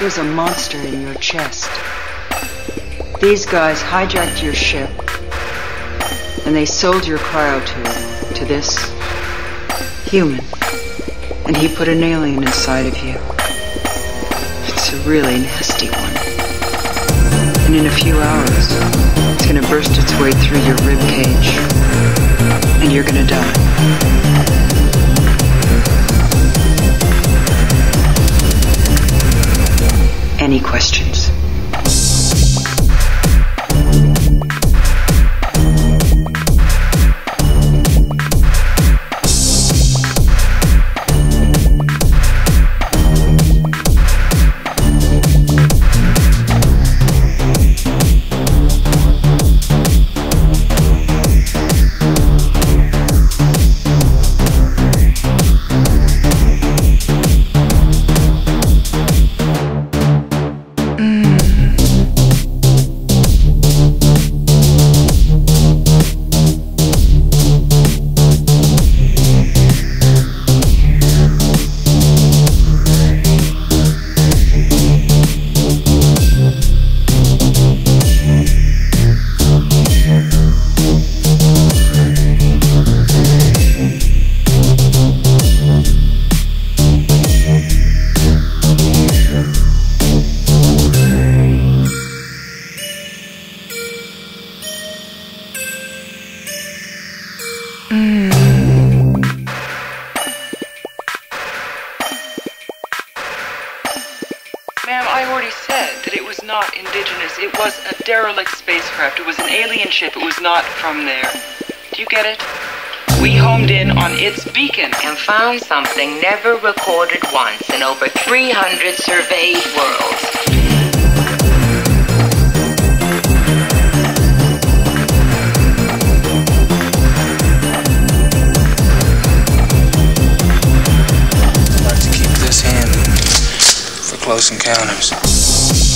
There's a monster in your chest. These guys hijacked your ship, and they sold your cryo cryotube to this human. And he put an alien inside of you. It's a really nasty one. And in a few hours, it's gonna burst its way through your rib cage. And you're gonna die. Any questions? Said that it was not indigenous. It was a derelict spacecraft. It was an alien ship. It was not from there. Do you get it? We homed in on its beacon. and found something never recorded once in over 300 surveyed worlds. close encounters.